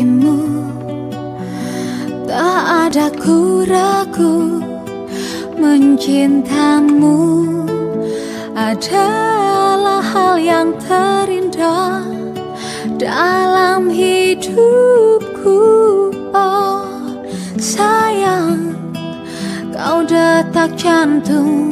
hatimu. Tak ada ku ragu Mencintamu. Adalah hal yang terindah Dalam hidupku. Oh sayang Kau detak jantung.